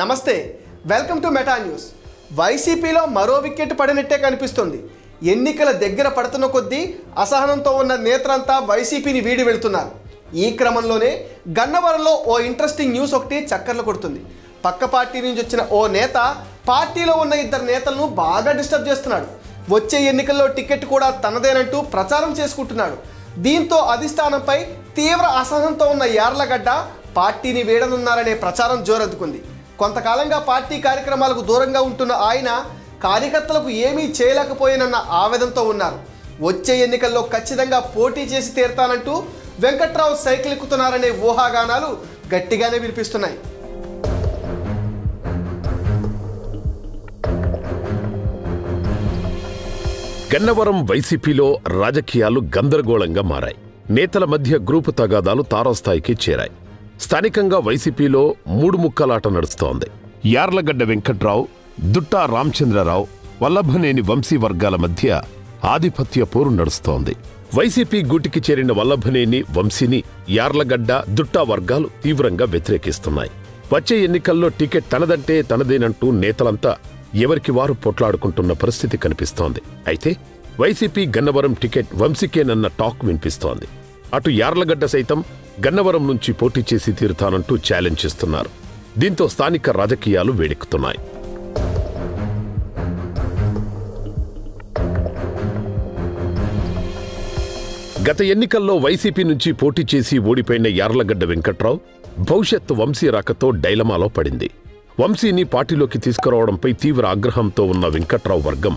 నమస్తే welcome to meta news. వైసీపీలో మరో వికెట్ పడినట్టే కనిపిస్తుంది. ఎన్నికల దగ్గర పడుతున్న కొద్దీ అసహనంతో ఉన్న నేతలంతా వైసీపీని వీడి వెళుతున్నారు. ఈ క్రమంలోనే గన్నవరంలో ఓ ఇంట్రెస్టింగ్ న్యూస్ ఒకటి చక్కర్లు కొడుతుంది. పక్క పార్టీ నుంచి వచ్చిన ఓ నేత పార్టీలో ఉన్న ఇద్దరు నేతలను బాగా డిస్టర్బ్ చేస్తున్నాడు. వచ్చే ఎన్నికల్లో టికెట్ కూడా తనదేనంటూ ప్రచారం చేసుకుంటున్నాడు. దీంతో అధిష్టానంపై తీవ్ర అసహనంతో ఉన్న యార్లగడ్డ పార్టీని వీడనున్నారనే ప్రచారం జోరందుకుంది కొంతకాలంగా పార్టీ కార్యక్రమాలకు దూరంగా ఉంటున్న ఆయన కార్యకర్తలకు ఏమీ చేయలేకపోయానన్న ఆవేదంతో ఉన్నారు. వచ్చే ఎన్నికల్లో ఖచ్చితంగా పోటీ చేసి తీరతానంటూ వెంకట్రావు సైకిల్ ఎక్కుతున్నారనే ఊహాగానాలు గట్టిగానే వినిపిస్తున్నాయి. గన్నవరం వైసీపీలో రాజకీయాలు గందరగోళంగా మారాయి. నేతల మధ్య గ్రూపు తగాదాలు తారస్థాయికి చేరాయి. స్థానికంగా వైసీపీలో మూడు ముక్కలాట నడుస్తోంది. యార్లగడ్డ వెంకట్రావు దుట్టా రామచంద్రరావు వల్లభనేని వంశీ వర్గాల మధ్య ఆధిపత్య పోరు నడుస్తోంది. వైసీపీ గూటికి చేరిన వల్లభనేని వంశీని యార్లగడ్డ దుట్టా వర్గాలు తీవ్రంగా వ్యతిరేకిస్తున్నాయి. వచ్చే ఎన్నికల్లో టికెట్ తనదంటే తనదేనంటూ నేతలంతా ఎవరికి వారు పొట్లాడుకుంటున్న పరిస్థితి కనిపిస్తోంది. అయితే వైసీపీ గన్నవరం టికెట్ వంశీకేనన్న టాక్ వినిపిస్తోంది. అటు యార్లగడ్డ సైతం గన్నవరం నుంచి పోటీ చేసి తీరుతానంటూ ఛాలెంజ్ చేస్తున్నారు. దీంతో స్థానిక రాజకీయాలు వేడెక్కుతున్నాయి. గత ఎన్నికల్లో వైసీపీ నుంచి పోటీ చేసి ఓడిపోయిన యార్లగడ్డ వెంకట్రావు భవిష్యత్తు వంశీ రాకతో డైలమాలో పడింది. వంశీని పార్టీలోకి తీసుకురావడంపై తీవ్ర ఆగ్రహంతో ఉన్న వెంకట్రావు వర్గం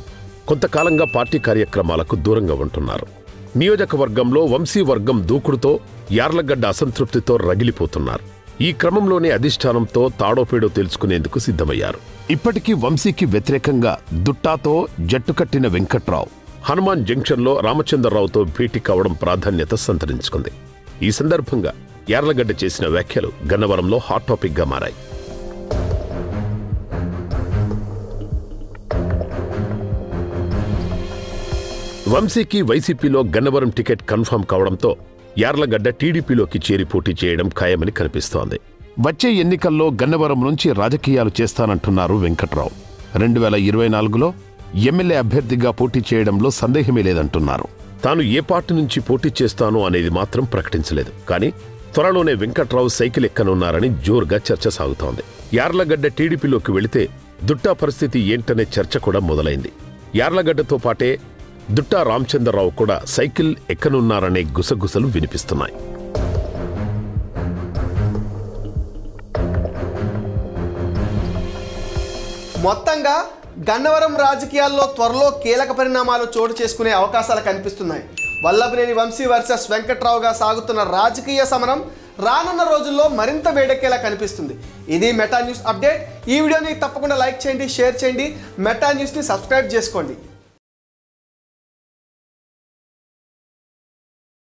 కొంతకాలంగా పార్టీ కార్యక్రమాలకు దూరంగా ఉంటున్నారు. నియోజకవర్గంలో వంశీ వర్గం దూకుడుతో యార్లగడ్డ అసంతృప్తితో రగిలిపోతున్నారు. ఈ క్రమంలోనే అధిష్టానంతో తాడోపేడో తెలుసుకునేందుకు సిద్ధమయ్యారు. ఇప్పటికీ వంశీకి వ్యతిరేకంగా దుట్టాతో జట్టు కట్టిన వెంకట్రావు. హనుమాన్ జంక్షన్లో రామచంద్రరావుతో భేటీ కావడం ప్రాధాన్యత సంతరించుకుంది. ఈ సందర్భంగా యార్లగడ్డ చేసిన వ్యాఖ్యలు గన్నవరంలో హాట్ టాపిక్గా మారాయి. వంశీకి వైసీపీలో గన్నవరం టికెట్ కన్ఫర్మ్ కావడంతో యార్లగడ్డ టీడీపీలోకి చేరి పోటీ చేయడం ఖాయమని కనిపిస్తోంది. వచ్చే ఎన్నికల్లో గన్నవరం నుంచి రాజకీయాలు చేస్తానంటున్నారు వెంకట్రావు. రెండు వేల ఇరవై నాలుగులో ఎమ్మెల్యే అభ్యర్థిగా పోటీ చేయడంలో సందేహమే లేదంటున్నారు. తాను ఏ పార్టీ నుంచి పోటీ చేస్తాను అనేది మాత్రం ప్రకటించలేదు. కానీ త్వరలోనే వెంకట్రావు సైకిల్ ఎక్కనున్నారని జోరుగా చర్చ సాగుతోంది. యార్లగడ్డ టీడీపీలోకి వెళితే దుట్టా పరిస్థితి ఏంటనే చర్చ కూడా మొదలైంది. యార్లగడ్డతో పాటే దుట్టా రామచంద్రరావు కూడా సైకిల్ ఎక్కనున్నారనే గుసగుసలు వినిపిస్తున్నాయి. మొత్తంగా గన్నవరం రాజకీయాల్లో త్వరలో కీలక పరిణామాలు చోటు చేసుకునే అవకాశాలు కనిపిస్తున్నాయి. వల్లభనేని వంశీ వర్సెస్ వెంకట్రావుగా సాగుతున్న రాజకీయ సమరం రానున్న రోజుల్లో మరింత వేడెక్కేలా కనిపిస్తుంది. ఇది మెటా న్యూస్ అప్డేట్. ఈ వీడియోని తప్పకుండా లైక్ చేయండి షేర్ చేయండి. మెటా న్యూస్ని సబ్స్క్రైబ్ చేసుకోండి.